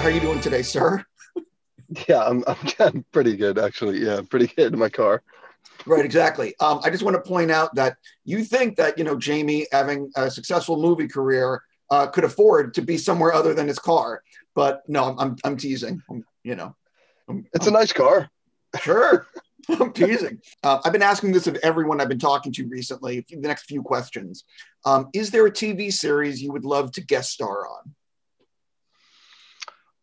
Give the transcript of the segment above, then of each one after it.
how are you doing today, sir? Yeah, I'm, I'm, I'm pretty good actually. Yeah, pretty good in my car. Right, exactly. Um, I just want to point out that you think that you know Jamie having a successful movie career uh, could afford to be somewhere other than his car, but no, I'm I'm teasing. I'm, you know, I'm, it's a nice car. Sure. I'm teasing. Uh, I've been asking this of everyone I've been talking to recently. The next few questions: um, Is there a TV series you would love to guest star on?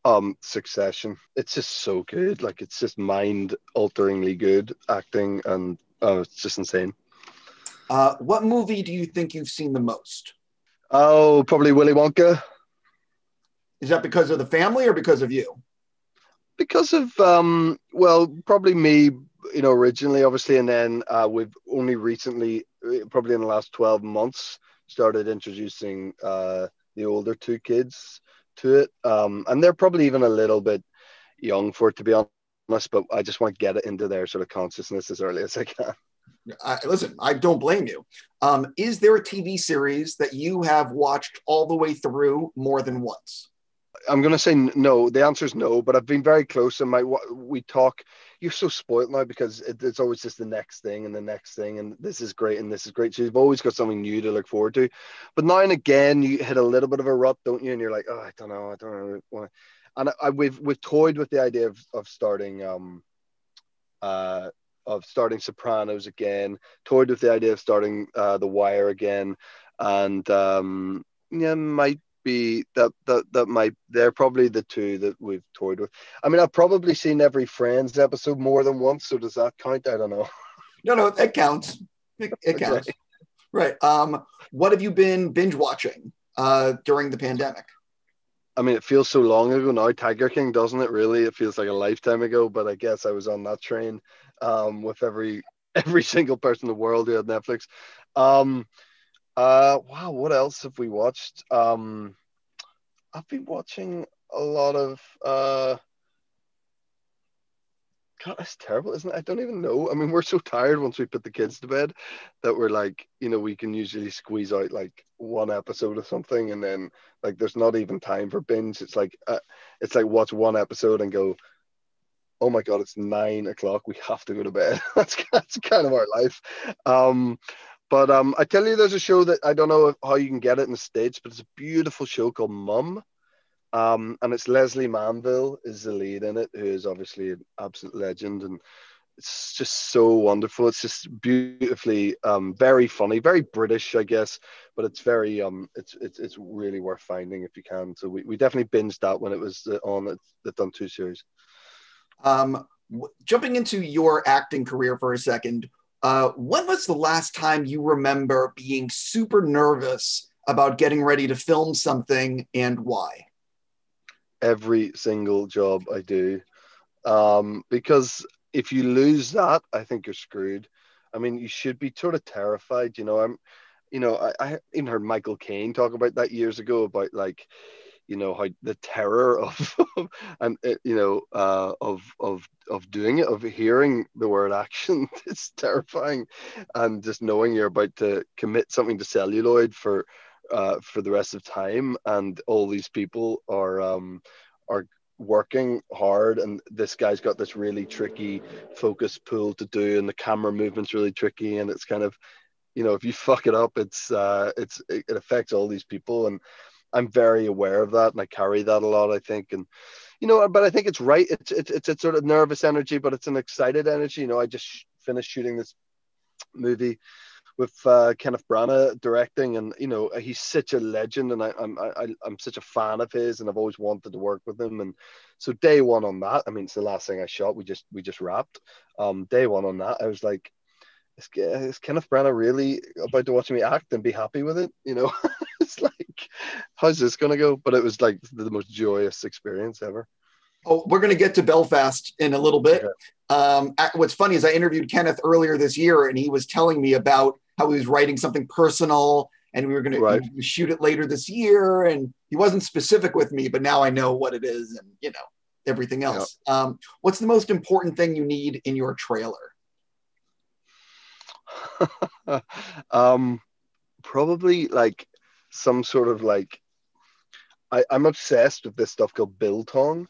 Um, Succession. It's just so good. Like it's just mind-alteringly good acting, and oh, it's just insane. Uh, what movie do you think you've seen the most? Oh, probably Willy Wonka. Is that because of the family or because of you? Because of um, well, probably me. You know, originally, obviously, and then uh, we've only recently, uh, probably in the last twelve months, started introducing uh, the older two kids to it. Um, and they're probably even a little bit young for it, to be honest, but I just want to get it into their sort of consciousness as early as I can. I, listen, I don't blame you. Um, is there a TV series that you have watched all the way through more than once? I'm going to say no. The answer is no, but I've been very close. And my we talk. You're so spoiled now because it, it's always just the next thing and the next thing, and this is great and this is great. So you've always got something new to look forward to. But now and again, you hit a little bit of a rut, don't you? And you're like, oh, I don't know, I don't know. Why. And I, I, we've we've toyed with the idea of of starting um uh of starting Sopranos again. Toyed with the idea of starting uh, The Wire again, and um yeah, might be that that that might they're probably the two that we've toyed with. I mean, I've probably seen every Friends episode more than once, so does that count? I don't know. No, no, it counts. It, it counts. Okay. Right. Um, what have you been binge watching uh, during the pandemic? I mean, it feels so long ago now. Tiger King, doesn't it? Really, it feels like a lifetime ago. But I guess I was on that train um, with every every single person in the world who had Netflix. Um, uh, wow, what else have we watched? Um, I've been watching a lot of. Uh, God, that's terrible, isn't it? I don't even know. I mean, we're so tired once we put the kids to bed that we're like, you know, we can usually squeeze out like one episode of something, and then like there's not even time for binge. It's like, uh, it's like watch one episode and go, oh my god, it's nine o'clock. We have to go to bed. that's that's kind of our life. Um, but um, I tell you, there's a show that I don't know how you can get it in the states, but it's a beautiful show called Mum, um, and it's Lesley Manville is the lead in it, who is obviously an absolute legend, and it's just so wonderful. It's just beautifully, um, very funny, very British, I guess, but it's very, um, it's it's it's really worth finding if you can. So we, we definitely binged that when it was uh, on the Done Two series. Um, jumping into your acting career for a second, uh, when was the last time you remember being super nervous about getting ready to film something and why? Every single job I do. Um, because if you lose that, I think you're screwed. I mean, you should be sort of terrified. You know, I'm, you know, I, I even heard Michael Caine talk about that years ago about like, you know how the terror of and uh, you know uh, of of of doing it of hearing the word action it's terrifying. And just knowing you're about to commit something to celluloid for uh, for the rest of time and all these people are um, are working hard and this guy's got this really tricky focus pull to do and the camera movement's really tricky and it's kind of you know if you fuck it up it's uh it's it affects all these people and I'm very aware of that and I carry that a lot, I think. And, you know, but I think it's right. It's, it's, it's a sort of nervous energy, but it's an excited energy. You know, I just finished shooting this movie with uh, Kenneth Branagh directing, and you know he's such a legend, and I, I'm I, I'm such a fan of his, and I've always wanted to work with him. And so day one on that, I mean, it's the last thing I shot. We just we just wrapped. Um, day one on that, I was like, is, is Kenneth Branagh really about to watch me act and be happy with it? You know, it's like, how's this going to go? But it was like the most joyous experience ever. Oh, we're going to get to Belfast in a little bit. Okay. Um, what's funny is I interviewed Kenneth earlier this year, and he was telling me about how he was writing something personal, and we were going right. to shoot it later this year. And he wasn't specific with me, but now I know what it is, and you know everything else. Yep. Um, what's the most important thing you need in your trailer? um, probably like some sort of like I, I'm obsessed with this stuff called biltong,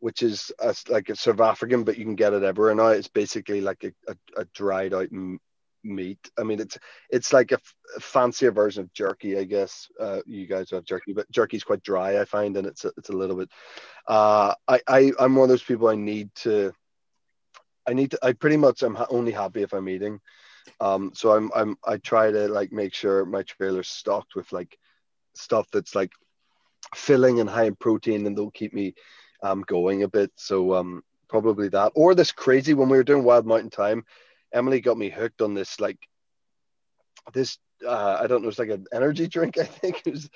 which is a, like a South African, but you can get it everywhere now. It's basically like a, a, a dried out m- meat. I mean, it's it's like a, f- a fancier version of jerky, I guess. Uh, you guys have jerky, but jerky's quite dry, I find, and it's a, it's a little bit. Uh, I, I I'm one of those people. I need to. I need to. I pretty much I'm only happy if I'm eating. Um, so I'm I'm I try to like make sure my trailer's stocked with like stuff that's like filling and high in protein, and they'll keep me um going a bit. So um probably that or this crazy when we were doing Wild Mountain Thyme, Emily got me hooked on this like this uh, I don't know, it's like an energy drink. I think it was.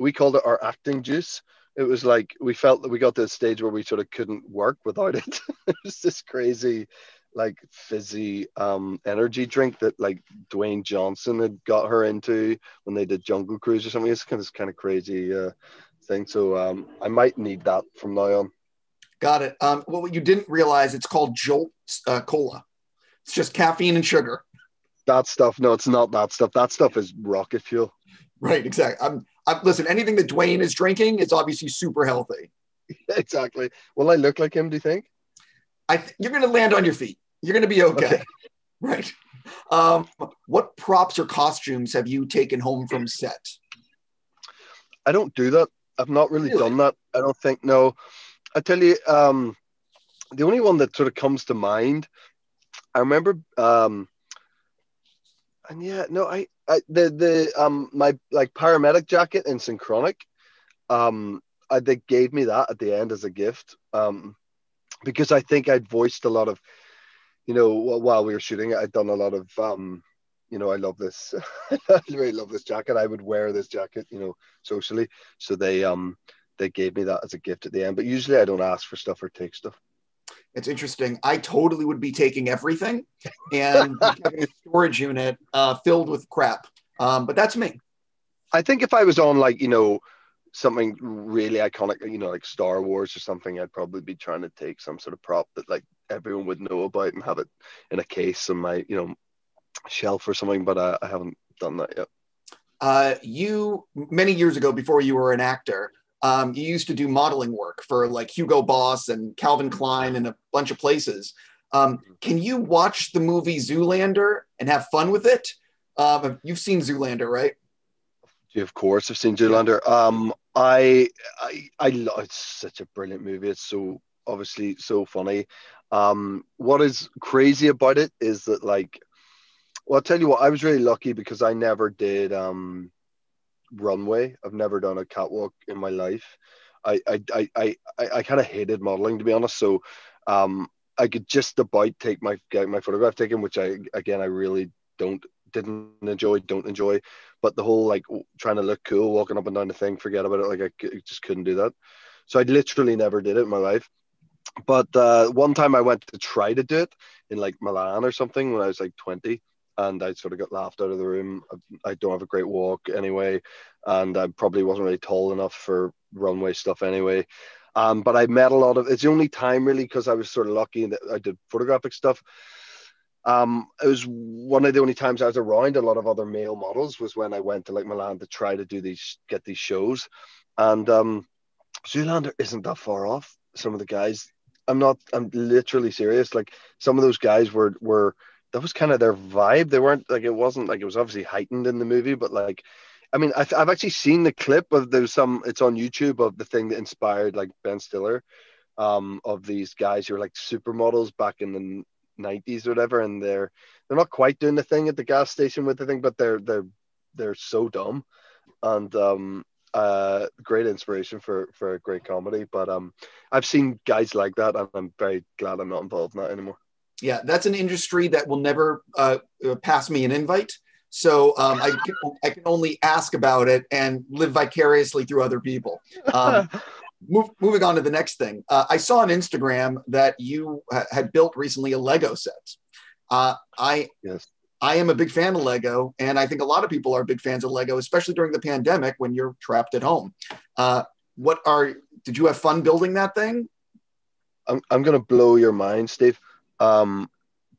We called it our acting juice. It was like we felt that we got to a stage where we sort of couldn't work without it. it was this crazy, like fizzy um, energy drink that like Dwayne Johnson had got her into when they did Jungle Cruise or something. It's kind of kind of crazy uh, thing. So um, I might need that from now on. Got it. Um, well, what you didn't realize, it's called Jolt uh, Cola. It's just caffeine and sugar. That stuff, no, it's not that stuff. That stuff is rocket fuel. Right, exactly. I'm, I'm listen. Anything that Dwayne is drinking is obviously super healthy. exactly. Will I look like him? Do you think? I th- you're going to land on your feet. You're going to be okay. okay. Right. Um, what props or costumes have you taken home from set? I don't do that. I've not really, really? done that. I don't think. No, I tell you, um, the only one that sort of comes to mind. I remember, um, and yeah, no, I, I the the um my like paramedic jacket in Synchronic, um, I, they gave me that at the end as a gift, um, because I think I'd voiced a lot of, you know, while we were shooting, I'd done a lot of um you know, I love this. I really love this jacket. I would wear this jacket, you know, socially. So they um they gave me that as a gift at the end. But usually I don't ask for stuff or take stuff. It's interesting. I totally would be taking everything and having a storage unit uh, filled with crap. Um, but that's me. I think if I was on like you know something really iconic, you know, like Star Wars or something, I'd probably be trying to take some sort of prop that like everyone would know about and have it in a case on my you know shelf or something, but I, I haven't done that yet. Uh, you many years ago, before you were an actor, um, you used to do modeling work for like Hugo Boss and Calvin Klein and a bunch of places. Um, can you watch the movie Zoolander and have fun with it? Um, you've seen Zoolander, right? Of course, I've seen Zoolander. Um, I, I, I, love it's such a brilliant movie. It's so obviously so funny. Um, what is crazy about it is that like well, I'll tell you what, I was really lucky because I never did um, runway. I've never done a catwalk in my life. I I I I, I kind of hated modeling to be honest. So um, I could just about take my get my photograph taken, which I again I really don't didn't enjoy, don't enjoy. But the whole like trying to look cool, walking up and down the thing, forget about it. Like I, just couldn't do that. So I literally never did it in my life. But uh, one time I went to try to do it in like Milan or something when I was like 20 and I sort of got laughed out of the room. I don't have a great walk anyway, and I probably wasn't really tall enough for runway stuff anyway. Um, but I met a lot of. It's the only time really because I was sort of lucky that I did photographic stuff. Um, it was one of the only times I was around a lot of other male models was when I went to like Milan to try to do these get these shows, and um, Zoolander isn't that far off. Some of the guys, I'm not. I'm literally serious. Like some of those guys were were that was kind of their vibe. They weren't like it wasn't like it was obviously heightened in the movie, but like, I mean, I've, I've actually seen the clip of there's some. It's on YouTube of the thing that inspired like Ben Stiller, um, of these guys who are like supermodels back in the 90s or whatever, and they're they're not quite doing the thing at the gas station with the thing, but they're they're they're so dumb, and um, uh, great inspiration for for a great comedy. But um, I've seen guys like that, and I'm very glad I'm not involved in that anymore yeah, that's an industry that will never uh, uh, pass me an invite. So um, I, can, I can only ask about it and live vicariously through other people. Um, move, moving on to the next thing, uh, I saw on Instagram that you ha- had built recently a Lego set. Uh, I yes. I am a big fan of Lego, and I think a lot of people are big fans of Lego, especially during the pandemic when you're trapped at home. Uh, what are did you have fun building that thing? I'm I'm gonna blow your mind, Steve. Um,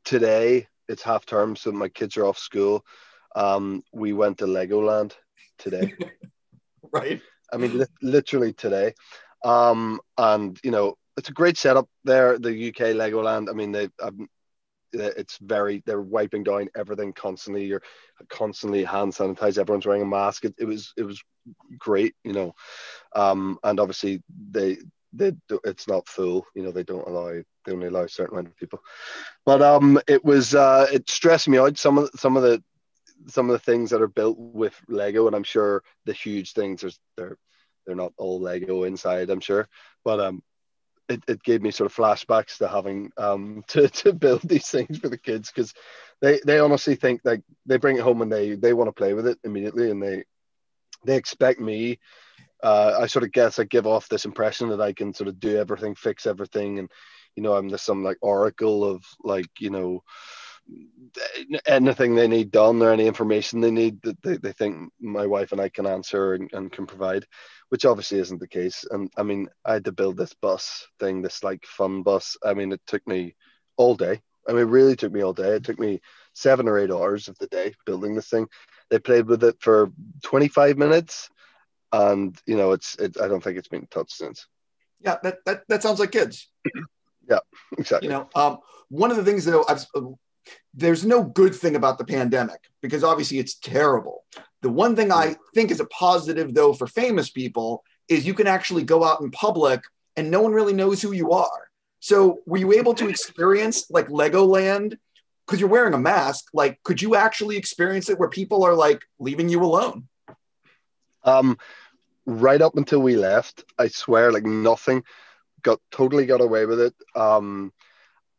today it's half term, so my kids are off school. Um, we went to Legoland today. right. I mean, li- literally today. Um, and you know, it's a great setup there. The UK Legoland. I mean, they. Um, it's very they're wiping down everything constantly you're constantly hand sanitize everyone's wearing a mask it, it was it was great you know um and obviously they they it's not full you know they don't allow they only allow a certain amount of people but um it was uh it stressed me out some of some of the some of the things that are built with lego and i'm sure the huge things are they're they're not all lego inside i'm sure. But um it, it gave me sort of flashbacks to having um to, to build these things for the kids because they they honestly think like they bring it home and they they want to play with it immediately and they they expect me uh, I sort of guess I give off this impression that I can sort of do everything, fix everything, and you know I'm just some like oracle of like you know anything they need done or any information they need that they, they think my wife and I can answer and, and can provide, which obviously isn't the case. And I mean, I had to build this bus thing, this like fun bus. I mean, it took me all day. I mean, it really took me all day. It took me seven or eight hours of the day building this thing. They played with it for 25 minutes and you know it's it, i don't think it's been touched since yeah that that, that sounds like kids yeah exactly you know um, one of the things though, i've there's no good thing about the pandemic because obviously it's terrible the one thing i think is a positive though for famous people is you can actually go out in public and no one really knows who you are. So were you able to experience like legoland? Because you're wearing a mask. Like could you actually experience it where people are like leaving you alone? Um right up until we left, I swear, like nothing, got totally got away with it. Um,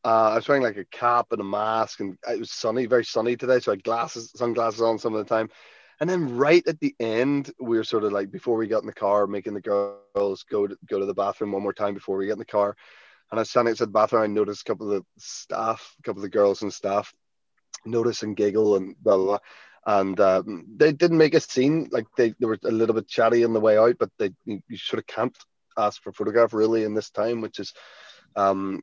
uh, I was wearing like a cap and a mask, and it was sunny, very sunny today, so I had glasses, sunglasses on some of the time. And then right at the end, we were sort of like before we got in the car, making the girls go to go to the bathroom one more time before we get in the car. And I was standing outside the bathroom, I noticed a couple of the staff, a couple of the girls and staff notice and giggle and blah blah. blah and um, they didn't make a scene. Like they, they were a little bit chatty on the way out, but they you, you sort of can't ask for a photograph really in this time, which is, um,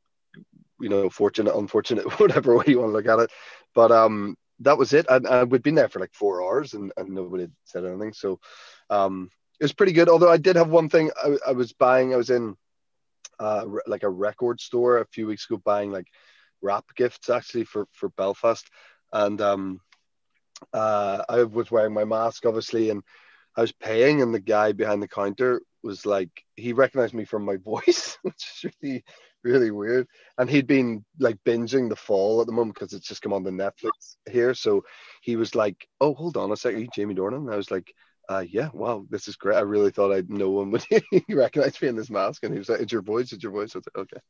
you know, fortunate, unfortunate, whatever way you want to look at it. But um, that was it, and, and we'd been there for like four hours, and, and nobody said anything. So um, it was pretty good. Although I did have one thing, I, I was buying. I was in uh, like a record store a few weeks ago, buying like wrap gifts actually for for Belfast, and um, uh, I was wearing my mask, obviously, and I was paying, and the guy behind the counter was like, he recognized me from my voice, which is really, really weird. And he'd been like binging The Fall at the moment because it's just come on the Netflix here. So he was like, "Oh, hold on a second, you Jamie Dornan?" And I was like, uh, "Yeah, wow, this is great. I really thought I'd no one would recognize me in this mask." And he was like, "It's your voice, it's your voice." I was like, "Okay."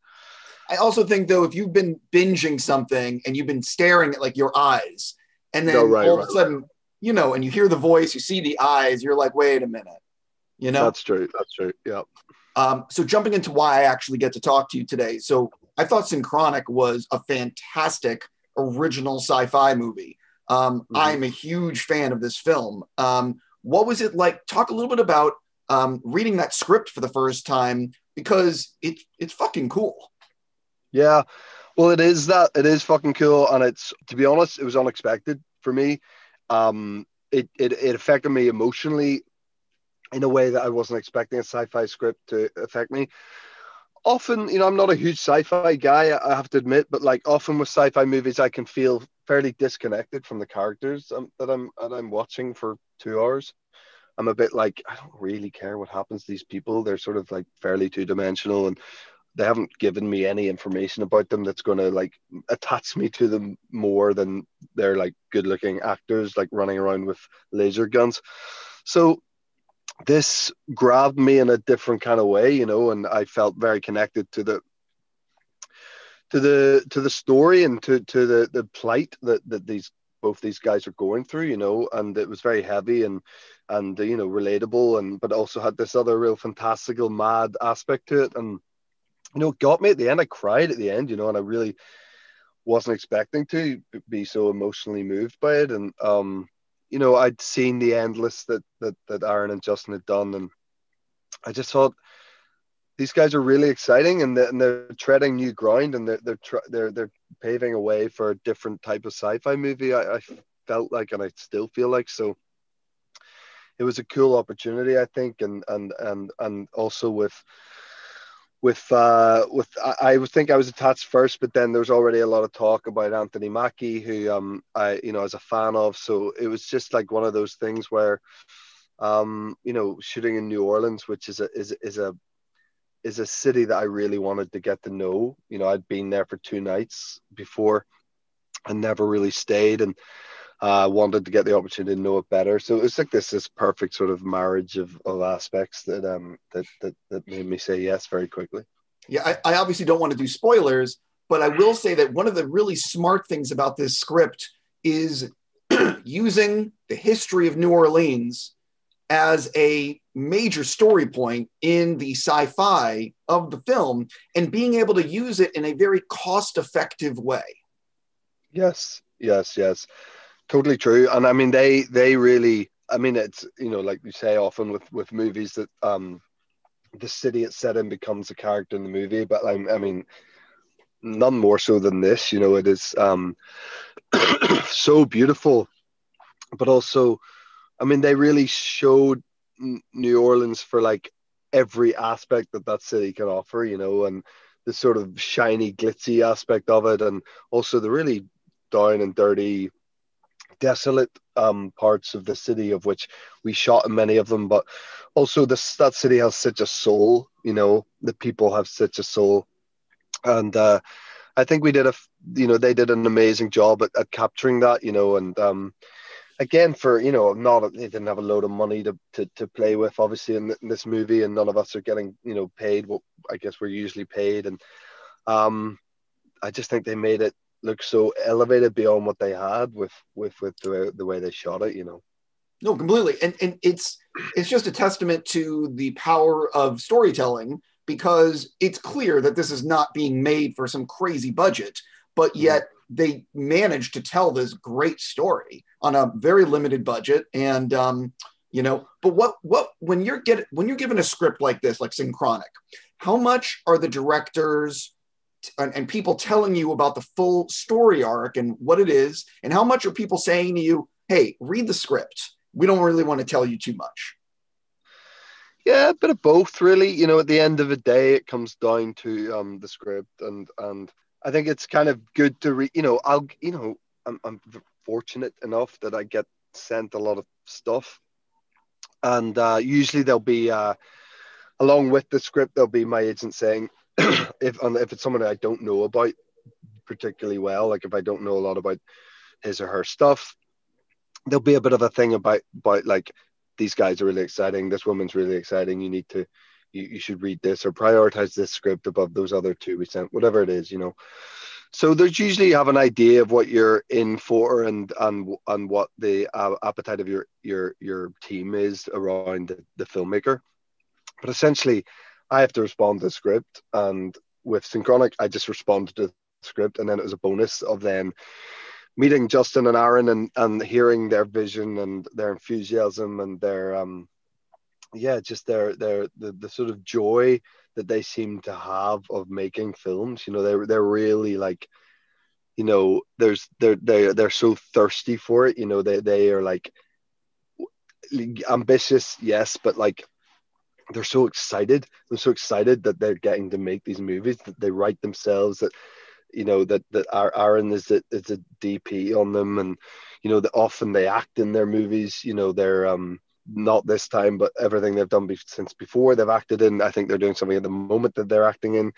I also think though, if you've been binging something and you've been staring at like your eyes and then no, right, all right, of a sudden, right. you know, and you hear the voice, you see the eyes, you're like, wait a minute, you know? That's true. That's true. Yeah. Um, so jumping into why I actually get to talk to you today. So I thought Synchronic was a fantastic original sci-fi movie. Um, mm-hmm. I'm a huge fan of this film. Um, what was it like? Talk a little bit about um, reading that script for the first time because it, it's fucking cool. Yeah. Well, it is that it is fucking cool, and it's to be honest, it was unexpected for me. Um, it it, it affected me emotionally in a way that I wasn't expecting a sci-fi script to affect me. Often, you know, I'm not a huge sci-fi guy, I have to admit, but like often with sci-fi movies, I can feel fairly disconnected from the characters um, that I'm that I'm watching for two hours. I'm a bit like I don't really care what happens to these people. They're sort of like fairly two dimensional, and they haven't given me any information about them that's going to like attach me to them more than they're like good looking actors like running around with laser guns so this grabbed me in a different kind of way you know and i felt very connected to the to the to the story and to to the the plight that that these both these guys are going through you know and it was very heavy and and you know relatable and but also had this other real fantastical mad aspect to it and you know, got me at the end. I cried at the end, you know, and I really wasn't expecting to be so emotionally moved by it. And um, you know, I'd seen the endless that that that Aaron and Justin had done, and I just thought these guys are really exciting, and they're, and they're treading new ground, and they're they're they're they're paving a way for a different type of sci-fi movie. I, I felt like, and I still feel like so. it was a cool opportunity, I think, and and and and also with with uh, with I, I think I was attached first, but then there was already a lot of talk about Anthony Mackie, who um I you know as a fan of. So it was just like one of those things where, um you know, shooting in New Orleans, which is a is is a is a city that I really wanted to get to know. You know, I'd been there for two nights before, and never really stayed, and uh, wanted to get the opportunity to know it better. So it's like this this perfect sort of marriage of, of aspects that um that, that that made me say yes very quickly. Yeah, I, I obviously don't want to do spoilers, but I will say that one of the really smart things about this script is using the history of New Orleans as a major story point in the sci-fi of the film and being able to use it in a very cost-effective way. Yes, yes, yes totally true. And i mean they they really i mean it's you know like you say often with with movies that um the city it's set in becomes a character in the movie. But i, I mean none more so than this you know it is um so beautiful. But also i mean they really showed new orleans for like every aspect that that city can offer you know and the sort of shiny glitzy aspect of it. And also the really down and dirty desolate um, parts of the city, of which we shot many of them. But also, this that city has such a soul. You know, the people have such a soul, and uh, I think we did a, you know, they did an amazing job at, at capturing that. You know, and um, again, for you know, not they didn't have a load of money to to, to play with, obviously, in, in this movie, and none of us are getting you know paid what I guess we're usually paid, and um, I just think they made it look so elevated beyond what they had with with with the, the way they shot it you know? No completely. And and it's it's just a testament to the power of storytelling because it's clear that this is not being made for some crazy budget but mm-hmm. yet they managed to tell this great story on a very limited budget. And um you know but what what when you're get when you're given a script like this like synchronic how much are the directors and, people telling you about the full story arc and what it is, and how much are people saying to you, "Hey, read the script. We don't really want to tell you too much." Yeah, a bit of both, really. You know, at the end of the day, it comes down to um, the script, and and I think it's kind of good to read. You know, I'll you know, I'm, I'm fortunate enough that I get sent a lot of stuff, and uh, usually there'll be uh, along with the script, there'll be my agent saying, if and if it's someone I don't know about particularly well, like if I don't know a lot about his or her stuff, there'll be a bit of a thing about about like these guys are really exciting, this woman's really exciting. You need to you, you should read this or prioritize this script above those other two we sent, whatever it is, you know. So there's usually you have an idea of what you're in for and and and what the uh, appetite of your your your team is around the, the filmmaker. But essentially, I have to respond to the script, and with Synchronic, I just responded to the script, and then it was a bonus of then meeting Justin and Aaron and and hearing their vision and their enthusiasm and their um yeah just their their the, the sort of joy that they seem to have of making films. You know they're they're really like you know there's they're they're, they're so thirsty for it. You know they they are like ambitious yes but like they're so excited. They're so excited that they're getting to make these movies that they write themselves. That you know that that Aaron is a, is a DP on them, and you know that often they act in their movies. You know they're um not this time, but everything they've done be- since before they've acted in. I think they're doing something at the moment that they're acting in.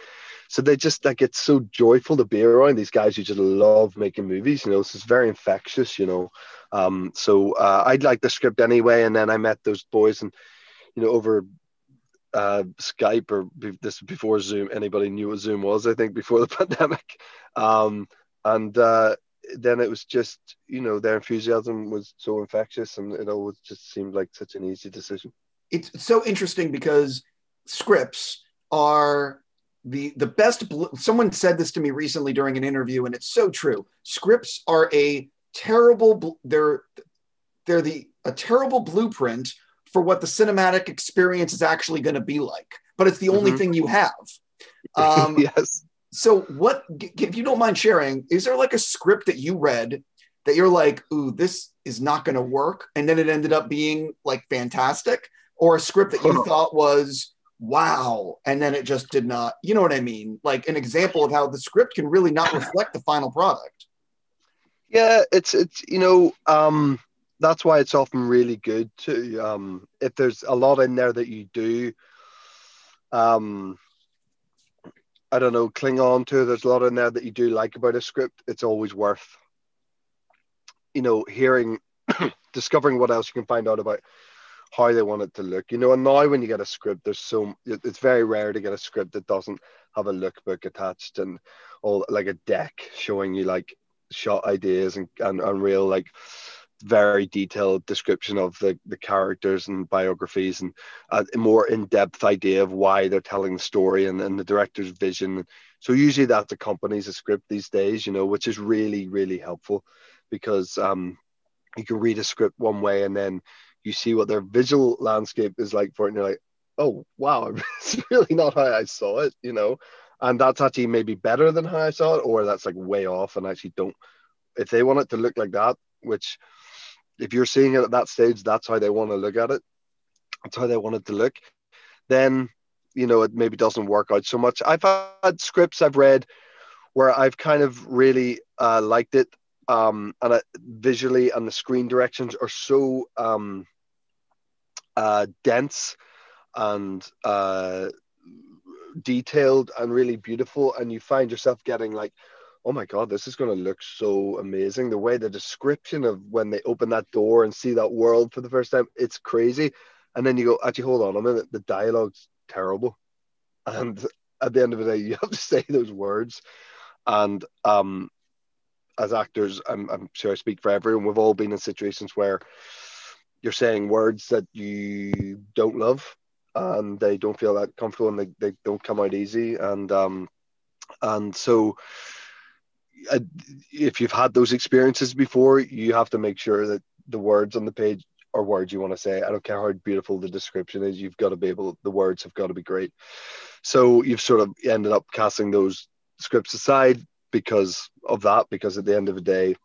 So they just like it's so joyful to be around these guys who just love making movies. You know, this is very infectious. You know, um, so uh, I'd like the script anyway, and then I met those boys and you know over uh, Skype or be- this before Zoom. Anybody knew what Zoom was? I think before the pandemic, um, and uh, then it was just you know their enthusiasm was so infectious, and it always just seemed like such an easy decision. It's so interesting because scripts are the the best. Bl- Someone said this to me recently during an interview, and it's so true. Scripts are a terrible. Bl- they're they're the a terrible blueprint for what the cinematic experience is actually going to be like. But it's the only mm-hmm. thing you have. Um, yes. So, what, if you don't mind sharing, is there like a script that you read that you're like, ooh, this is not going to work, and then it ended up being like fantastic, or a script that you thought was wow, and then it just did not. You know what I mean? Like an example of how the script can really not reflect the final product. Yeah, it's it's you know um, that's why it's often really good to um, if there's a lot in there that you do um, I don't know, cling on to. There's a lot in there that you do like about a script. It's always worth, you know, hearing, discovering what else you can find out about how they want it to look. You know, and now when you get a script, there's so it's very rare to get a script that doesn't have a lookbook attached and all like a deck showing you like shot ideas and and, and real like very detailed description of the, the characters and biographies and a more in-depth idea of why they're telling the story and, and the director's vision. So usually that accompanies a script these days you know which is really really helpful because um, you can read a script one way and then you see what their visual landscape is like for it and you're like oh wow it's really not how i saw it you know? And that's actually maybe better than how i saw it or that's like way off and actually don't if they want it to look like that which if you're seeing it at that stage, that's how they want to look at it. That's how they want it to look. Then, you know, it maybe doesn't work out so much. I've had scripts I've read where I've kind of really uh, liked it, um, and visually and the screen directions are so um, uh, dense and uh, detailed and really beautiful, and you find yourself getting like oh my god this is going to look so amazing. The way the description of when they open that door and see that world for the first time it's crazy. And then you go actually hold on a minute the dialogue's terrible. And at the end of the day you have to say those words. And um as actors I'm, I'm sure i speak for everyone we've all been in situations where you're saying words that you don't love and they don't feel that comfortable and they, they don't come out easy. And um and so if you've had those experiences before, you have to make sure that the words on the page are words you want to say. I don't care how beautiful the description is, you've got to be able, the words have got to be great. So you've sort of ended up casting those scripts aside because of that, because at the end of the day,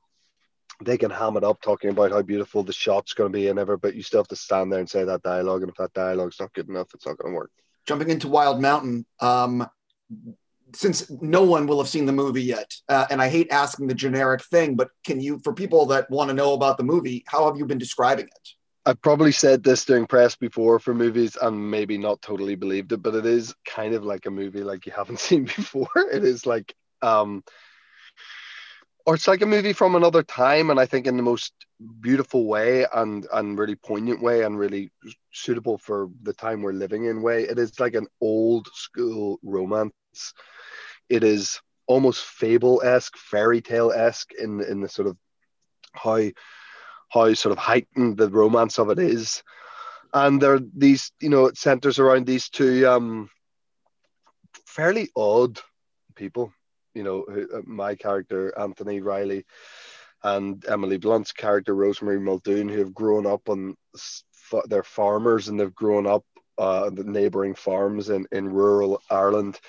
they can ham it up talking about how beautiful the shot's going to be and ever, but you still have to stand there and say that dialogue. And if that dialogue's not good enough, it's not going to work. Jumping into Wild Mountain, um, since no one will have seen the movie yet, uh, and I hate asking the generic thing, but can you, for people that want to know about the movie, how have you been describing it? I've probably said this during press before for movies and maybe not totally believed it, but it is kind of like a movie like you haven't seen before. It is like, um, or it's like a movie from another time, and I think in the most beautiful way and and really poignant way and really suitable for the time we're living in way. It is like an old school romance it is almost fable esque, fairy tale esque in in the sort of how how sort of heightened the romance of it is. And there are these, you know, it centers around these two um, fairly odd people. You know, who, uh, my character Anthony Riley and Emily Blunt's character Rosemary Muldoon, who have grown up on they're farmers and they've grown up uh, the neighboring farms in in rural Ireland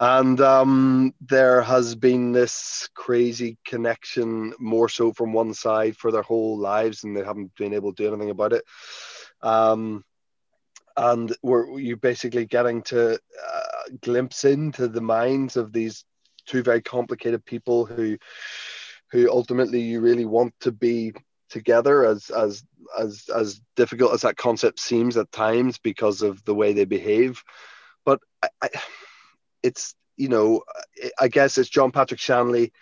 and um, there has been this crazy connection, more so from one side for their whole lives, and they haven't been able to do anything about it. Um, and we're you basically getting to uh, glimpse into the minds of these two very complicated people who, who ultimately you really want to be together as as as as difficult as that concept seems at times because of the way they behave but I, I it's you know I guess it's John Patrick Shanley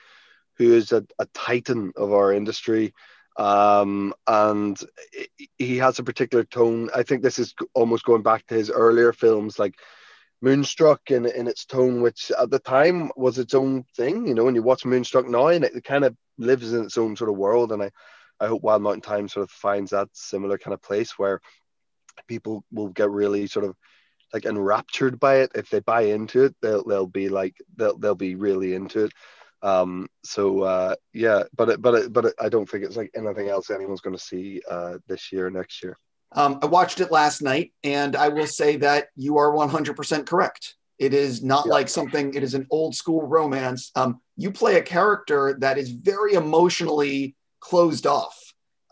who is a, a titan of our industry um, and he has a particular tone. I think this is almost going back to his earlier films like Moonstruck in, in its tone, which at the time was its own thing, you know, when you watch Moonstruck now and it, it kind of lives in its own sort of world. And I, I hope Wild Mountain Thyme sort of finds that similar kind of place where people will get really sort of like enraptured by it. If they buy into it, they'll they'll be like they'll they'll be really into it. Um, so uh, yeah, but it, but it, but it, I don't think it's like anything else anyone's going to see uh, this year, or next year. Um, I watched it last night, and I will say that you are 100% correct. It is not yeah. like something. It is an old school romance. Um, you play a character that is very emotionally closed off.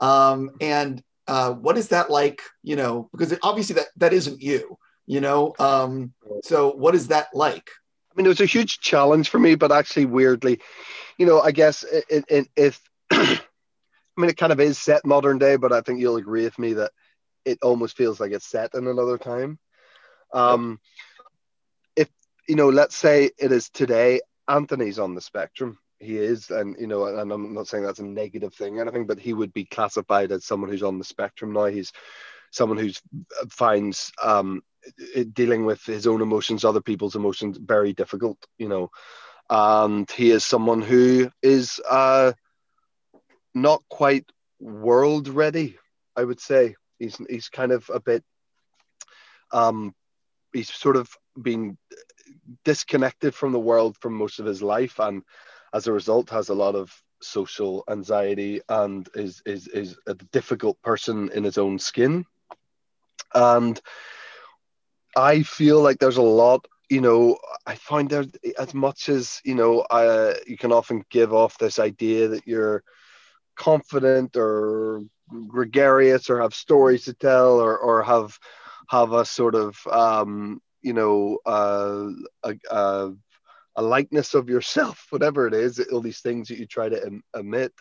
Um, and uh, what is that like? You know, because obviously that that isn't you. You know, um, so what is that like? I mean, it was a huge challenge for me, but actually, weirdly, you know, I guess it, it, if I mean, it kind of is set modern day, but I think you'll agree with me that it almost feels like it's set in another time. Um, if you know, let's say it is today, Anthony's on the spectrum. He is, and you know, and I'm not saying that's a negative thing or anything, but he would be classified as someone who's on the spectrum now. He's someone who finds um, dealing with his own emotions, other people's emotions, very difficult. You know, and he is someone who is uh, not quite world ready. I would say he's he's kind of a bit um, he's sort of been disconnected from the world for most of his life and as a result has a lot of social anxiety and is is is a difficult person in his own skin and i feel like there's a lot you know i find there as much as you know uh, you can often give off this idea that you're confident or gregarious or have stories to tell or or have have a sort of um, you know uh, a, a, a, likeness of yourself, whatever it is, all these things that you try to em- emit.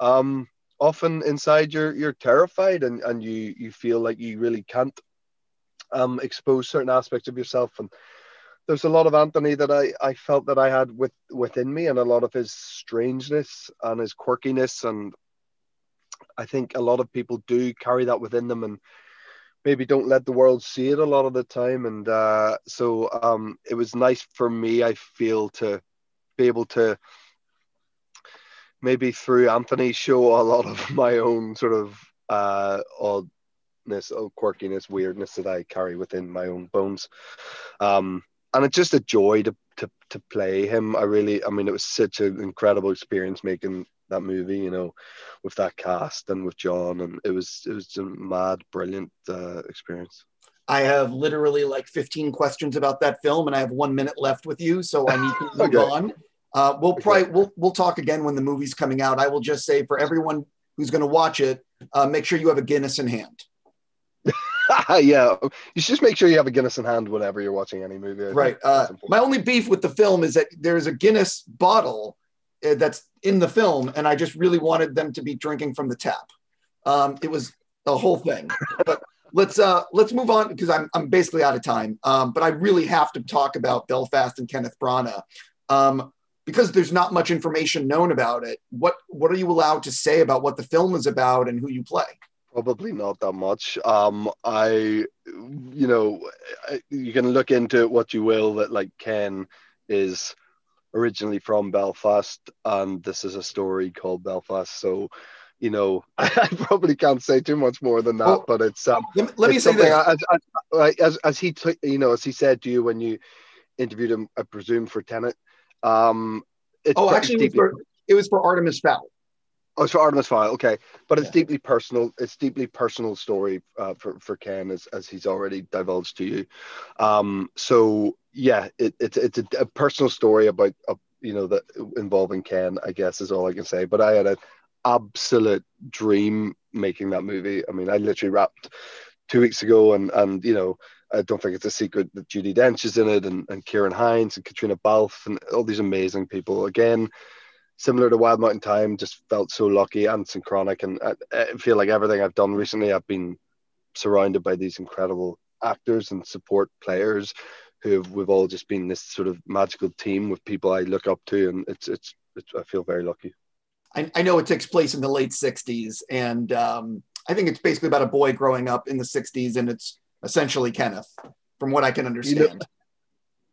Um, often inside you're you're terrified and, and you you feel like you really can't um, expose certain aspects of yourself and there's a lot of Anthony that I, I felt that I had with within me and a lot of his strangeness and his quirkiness and I think a lot of people do carry that within them and maybe don't let the world see it a lot of the time. And uh, so um, it was nice for me, I feel, to be able to maybe through Anthony show a lot of my own sort of uh, or quirkiness, weirdness that I carry within my own bones. Um, and it's just a joy to, to, to play him. I really, I mean, it was such an incredible experience making that movie, you know, with that cast and with John, and it was it was a mad, brilliant uh, experience. I have literally like 15 questions about that film, and I have one minute left with you, so I need to move okay. on. Uh, we'll probably we'll we'll talk again when the movie's coming out. I will just say for everyone who's going to watch it, uh, make sure you have a Guinness in hand. yeah, you should just make sure you have a Guinness in hand whenever you're watching any movie. Right. Uh, my only beef with the film is that there's a Guinness bottle uh, that's in the film, and I just really wanted them to be drinking from the tap. Um, it was a whole thing. But let's uh, let's move on because I'm I'm basically out of time. Um, but I really have to talk about Belfast and Kenneth Branagh. Um, because there's not much information known about it. What what are you allowed to say about what the film is about and who you play? Probably not that much. Um, I, you know, you can look into what you will. That like Ken is originally from Belfast, and this is a story called Belfast. So, you know, I probably can't say too much more than that. Well, but it's um, let, let me say this as, as, as, as he t- you know, as he said to you when you interviewed him, I presume for Tenet. Um, oh, actually, it was, for, it was for Artemis Fowl. Oh, it's for Artemis Fowl. Okay, but it's yeah. deeply personal. It's deeply personal story uh, for for Ken, as as he's already divulged to you. Um, so yeah, it, it's it's a, a, personal story about a, you know that involving Ken. I guess is all I can say. But I had an absolute dream making that movie. I mean, I literally wrapped two weeks ago, and and you know. I don't think it's a secret that Judi Dench is in it, and, and Ciarán Hinds and Caitríona Balfe, and all these amazing people. Again, similar to Wild Mountain Thyme, just felt so lucky and synchronic. And I, I, feel like everything I've done recently, I've been surrounded by these incredible actors and support players who have, we've all just been this sort of magical team with people I look up to. And it's, it's, it's I feel very lucky. I, I, know it takes place in the late 60s. And um, I think it's basically about a boy growing up in the 60s. And it's essentially Kenneth, from what I can understand. You know,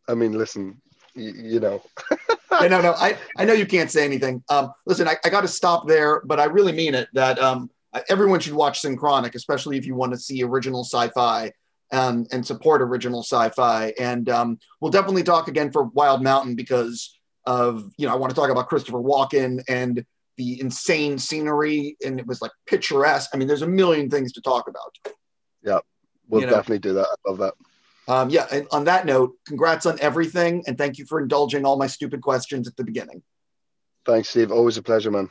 I mean, listen, you, you know. yeah, no, no, I, I know you can't say anything. Um, listen, I, I got to stop there, but I really mean it that um, everyone should watch Synchronic, especially if you want to see original sci-fi um, and support original sci-fi. And um, we'll definitely talk again for Wild Mountain because of you know I want to talk about Christopher Walken and the insane scenery, and it was like picturesque. I mean, there's a million things to talk about. Yeah, we'll you know? definitely do that. I love that. Um, yeah, and on that note, congrats on everything, and thank you for indulging all my stupid questions at the beginning. Thanks, Steve. Always a pleasure, man.